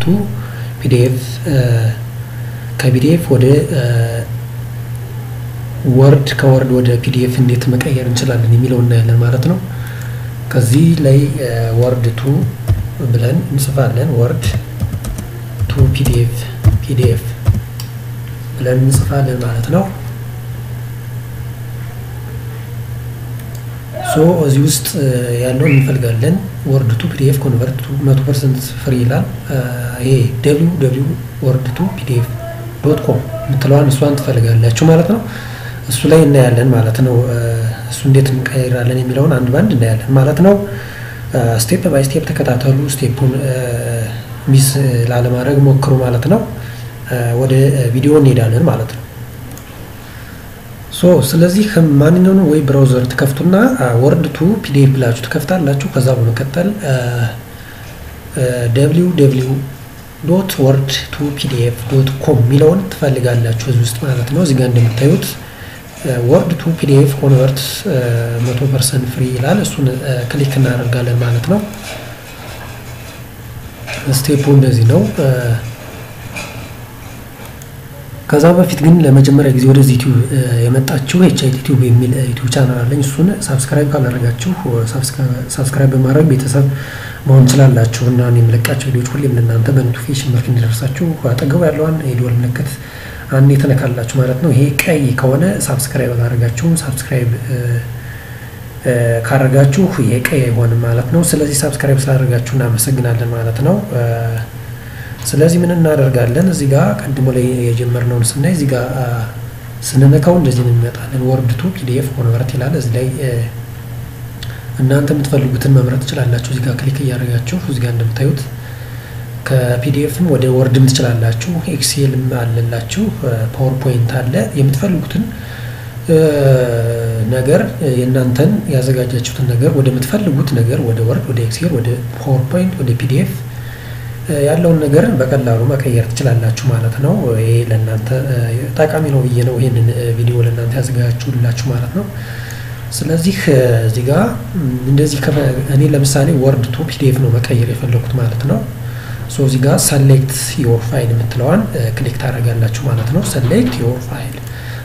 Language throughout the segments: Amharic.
to PDF ከ PDF ወደ Word ከ Word ወደ PDF እንዴት መቀየር እንችላለን የሚለው እናያለን ማለት ነው። ከዚህ ላይ Word to ብለን እንጽፋለን። Word to PDF PDF ብለን እንጽፋለን ማለት ነው። so እዚህ ውስጥ ያለውን እንፈልጋለን። Word to PDF convert መቶ percent free ይላል። ይሄ WW Word to PDF dot com የምትለዋን እሷን ትፈልጋላችሁ ማለት ነው። እሱ ላይ እናያለን ማለት ነው። እሱ እንዴት እንቀይራለን የሚለውን አንድ ባንድ እናያለን ማለት ነው። step by step ተከታተሉ። step ኡን miss ላለማድረግ ሞክሩ ማለት ነው። ወደ ቪዲዮ እንሄዳለን ማለት ነው። so ስለዚህ ማንኛውንም ወይ browser ትከፍቱና Word to PDF ብላችሁ ትከፍታላችሁ። ከዛ በመቀጠል WW dot Word to PDF dot com የሚለውን ትፈልጋላችሁ እዚህ ውስጥ ማለት ነው። እዚህ ጋር እንደምታዩት Word to PDF convert መቶ percent free ይላል። እሱን click እናደርጋለን ማለት ነው። step ኡ እንደዚህ ነው። ከዛ በፊት ግን ለመጀመሪያ ጊዜ ወደዚህ ዩቲዩብ የመጣችሁ HI ዩቲዩብ የሚል ዩቲዩብ ቻናል አለኝ። እሱን subscribe ካላደረጋችሁ subscribe በማድረግ ቤተሰብ መሆን ትችላላችሁ እና እኔ የምለቃቸው ቪዲዮዎች ሁሌም ለእናንተ በ notification መልክ እንዲደርሳችሁ አጠገቡ ያለዋን የደወል ምልክት አንድ የተነካላችሁ ማለት ነው። ይሄ ቀይ ከሆነ subscribe አላደረጋችሁም። subscribe ካደረጋችሁ ይሄ ቀይ አይሆንም ማለት ነው። ስለዚህ subscribe ስላደረጋችሁ እናመሰግናለን ማለት ነው። ስለዚህ ምን እናደርጋለን? እዚህ ጋር ቀድሞ ላይ የጀመርነውን ስናይ እዚህ ጋር ስንነካው እንደዚህ ነው Word to PDF convert ይላል። እዚህ ላይ እናንተ የምትፈልጉትን መምረጥ ትችላላችሁ። እዚህ ጋር click እያደረጋችሁ እዚህ ጋር እንደምታዩት ከ PDF ም ወደ Word ም ትችላላችሁ። Excel ም አለላችሁ፣ PowerPoint አለ። የምትፈልጉትን ነገር የእናንተን ያዘጋጃችሁትን ነገር ወደ ምትፈልጉት ነገር ወደ Word፣ ወደ Excel፣ ወደ PowerPoint፣ ወደ PDF ያለውን ነገር በቀላሉ መቀየር ትችላላችሁ ማለት ነው። ይሄ ለእናንተ ጠቃሚ ነው ብዬ ነው ይህንን ቪዲዮ ለእናንተ ያዘጋጃችሁላችሁ ማለት ነው። ስለዚህ እዚህ ጋር እንደዚህ እኔ ለምሳሌ Word to PDF ነው መቀየር የፈለኩት ማለት ነው። so እዚህ ጋር select your file የምትለዋን click ታደርጋላችሁ ማለት ነው። select your file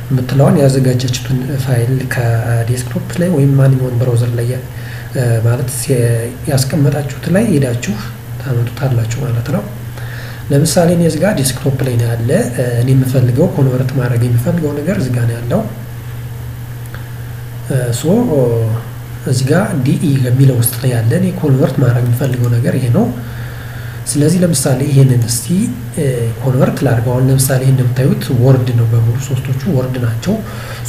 የምትለዋን ያዘጋጃችሁትን file ከ desktop ላይ ወይም ማንኛውን browser ላይ ማለት ያስቀመጣችሁት ላይ ሄዳችሁ ታመጡታላችሁ ማለት ነው። ለምሳሌ እኔ እዚህ ጋር desktop ላይ ነው ያለ። እኔ የምፈልገው convert ማድረግ የሚፈልገው ነገር እዚህ ጋር ነው ያለው። so እዚህ ጋር DE የሚለው ውስጥ ላይ ያለ እኔ convert ማድረግ የሚፈልገው ነገር ይሄ ነው። ስለዚህ ለምሳሌ ይሄንን እስቲ convert ላድርገው። ለምሳሌ እንደምታዩት Word ነው በሙሉ ሶስቶቹ Word ናቸው።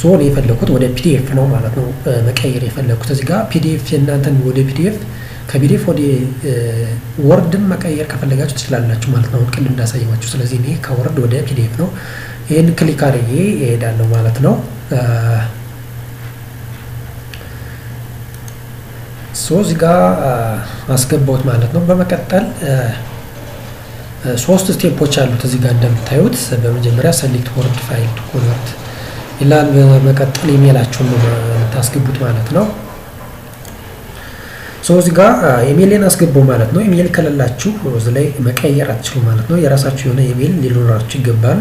so እኔ የፈለኩት ወደ PDF ነው ማለት ነው መቀየር የፈለኩት እዚህ PDF የእናንተን ወደ PDF ከ PDF ወደ Word ም መቀየር ከፈለጋችሁ ትችላላችሁ ማለት ነው። ቅድም እንዳሳየኋችሁ። ስለዚህ እኔ ከ Word ወደ PDF ነው ይህን click አድርጌ እሄዳለሁ ማለት ነው። so እዚህ ጋር አስገባሁት ማለት ነው። በመቀጠል ሶስት step ኦች አሉት እዚህ ጋር እንደምታዩት። በመጀመሪያ select Word file convert ይላል። በመቀጠል ኢሜይላችሁን ነው የምታስገቡት ማለት ነው። so እዚህ ጋር ኢሜይሌን አስገባው ማለት ነው። ኢሜይል ከሌላችሁ እዚህ ላይ መቀየር አትችሉ ማለት ነው። የራሳችሁ የሆነ ኢሜይል ሊኖራችሁ ይገባል።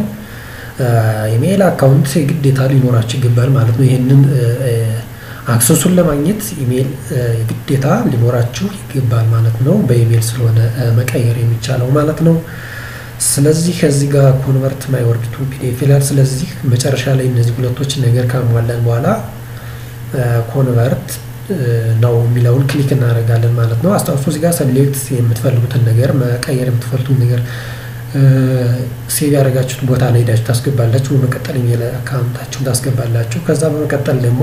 email account ግዴታ ሊኖራችሁ ይገባል ማለት ነው። ይህንን access ኡን ለማግኘት ኢሜይል ግዴታ ሊኖራችሁ ይገባል ማለት ነው። በኢሜይል ስለሆነ መቀየር የሚቻለው ማለት ነው። ስለዚህ እዚህ ጋር convert my Word to PDF ይላል። ስለዚህ መጨረሻ ላይ እነዚህ ሁለቶች ነገር ካሟላን በኋላ convert now የሚለውን click እናደርጋለን ማለት ነው። አስታውሱ እዚህ ጋር የምትፈልጉትን ነገር መቀየር የምትፈልጉትን ነገር save ያደረጋችሁት ቦታ ላይ ሄዳችሁ ታስገባላችሁ። በመቀጠል email account ኣችሁን ታስገባላችሁ። ከዛ በመቀጠል ደግሞ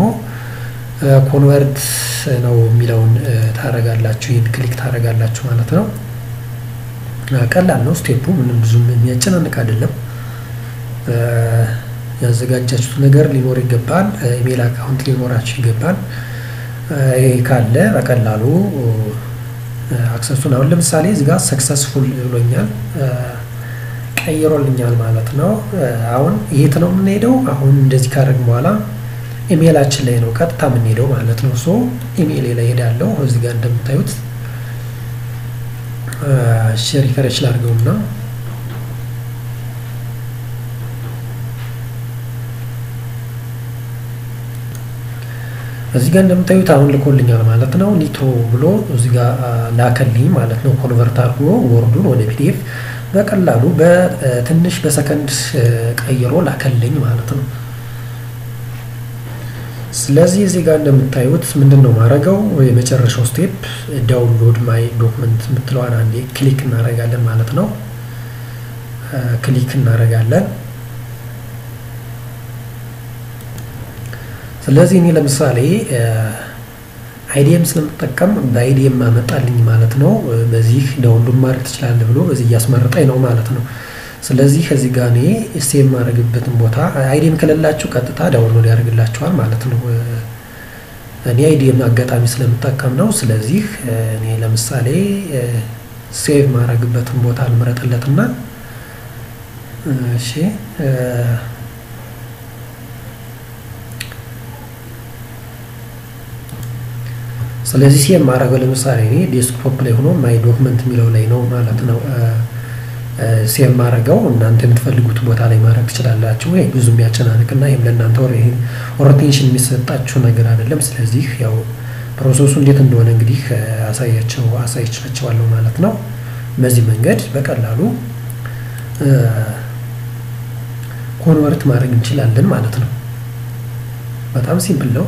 convert now የሚለውን ታረጋላችሁ። ይህን click ታረጋላችሁ ማለት ነው። ቀላል ነው step ኡ፣ ምንም ብዙም የሚያጨናንቅ አይደለም። ያዘጋጃችሁት ነገር ሊኖር ይገባል። email account ሊኖራችሁ ይገባል። ይሄ ካለ በቀላሉ access ኡን አሁን ለምሳሌ እዚህ ጋር successful ብሎኛል ቀይሮልኛል ማለት ነው። አሁን የት ነው የምንሄደው? አሁን እንደዚህ ካደረግን በኋላ ኢሜይላችን ላይ ነው ቀጥታ የምንሄደው ማለት ነው። so ኢሜይል ላይ ሄዳለሁ። እዚህ ጋር እንደምታዩት refresh ላድርገውና እዚህ ጋር እንደምታዩት አሁን ልኮልኛል ማለት ነው። Nitro ብሎ እዚህ ጋር ላከልኝ ማለት ነው። convert አድርጎ Word ኡን ወደ PDF በቀላሉ በትንሽ በሰከንድ ቀይሮ ላከልኝ ማለት ነው። ስለዚህ እዚህ ጋር እንደምታዩት ምንድን ነው ማድረገው የመጨረሻው step download my document የምትለዋን አንዴ click እናደርጋለን ማለት ነው። click እናደርጋለን። ስለዚህ እኔ ለምሳሌ IDM ስለምጠቀም በ IDM አመጣልኝ ማለት ነው። በዚህ download ማድረግ ትችላለህ ብሎ በዚህ እያስመረጠኝ ነው ማለት ነው። ስለዚህ እዚህ ጋር እኔ save የማደርግበትን ቦታ IDM ከሌላችሁ ቀጥታ download ያደርግላችኋል ማለት ነው። እኔ IDM አጋጣሚ ስለምጠቀም ነው። ስለዚህ እኔ ለምሳሌ save ማድረግበትን ቦታ ልምረጥለትና እሺ ስለዚህ save የማደርገው ለምሳሌ እኔ desktop ላይ ሆኖ my document የሚለው ላይ ነው ማለት ነው። save የማደርገው እናንተ የምትፈልጉት ቦታ ላይ ማድረግ ትችላላችሁ። ወይ ብዙ የሚያጨናንቅና ይህም ለእናንተ orientation የሚሰጣችሁ ነገር አይደለም። ስለዚህ ያው process ኡ እንዴት እንደሆነ እንግዲህ አሳያቸው አሳይቻቸዋለሁ ማለት ነው። በዚህ መንገድ በቀላሉ convert ማድረግ እንችላለን ማለት ነው። በጣም simple ነው።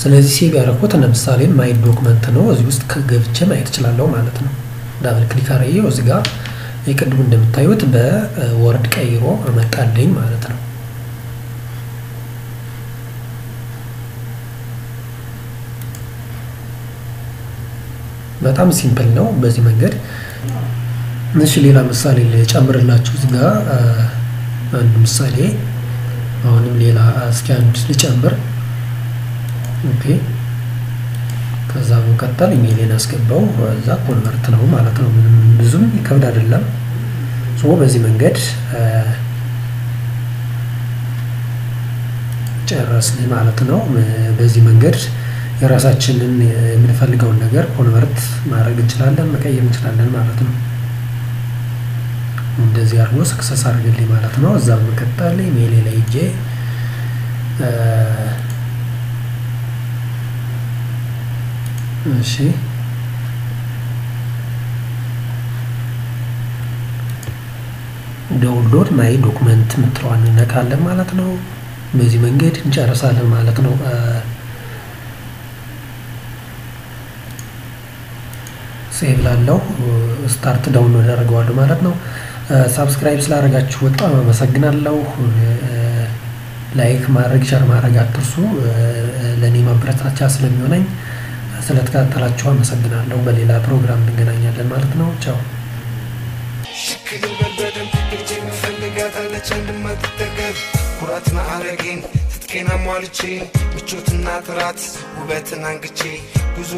ስለዚህ save ያደረኩት ለምሳሌ my document ነው። እዚህ ውስጥ ገብቼ ማየት እችላለሁ ማለት ነው። double click አረየው እዚህ ጋር የቅድሙ እንደምታዩት በ Word ቀይሮ አመጣልኝ ማለት ነው። በጣም simple ነው። በዚህ መንገድ እሺ፣ ሌላ ምሳሌ ልጨምርላችሁ እዚህ ጋር አንድ ምሳሌ አሁንም ሌላ እስኪ አንድ ልጨምር። OK ከዛ በመቀጠል ኢሜይሌን አስገባው ከዛ convert now ማለት ነው። ምንም ብዙም ይከብድ አይደለም። so በዚህ መንገድ ጨረስን ማለት ነው። በዚህ መንገድ የራሳችንን የምንፈልገውን ነገር convert ማድረግ እንችላለን፣ መቀየር እንችላለን ማለት ነው። እንደዚህ አድርጎ success አድርግልኝ ማለት ነው። ከዛ በመቀጠል ኢሜይሌ ላይ ሄጄ እሺ download my document የምትለዋን እንነካለን ማለት ነው። በዚህ መንገድ እንጨርሳለን ማለት ነው። save ላለው start download አደርገዋለሁ ማለት ነው። subscribe ስላደረጋችሁ በጣም አመሰግናለሁ። like ማድረግ share ማድረግ አትርሱ። ለእኔ ማበረታቻ ስለሚሆነኝ ስለተከታተላችሁ አመሰግናለሁ። በሌላ ፕሮግራም እንገናኛለን ማለት ነው። ቻው። ሽክል በልበደም ኩራትና አረጌን ትጥቄና ሟልቼ ምቾትና ጥራት ውበትን አንግቼ ጉዞ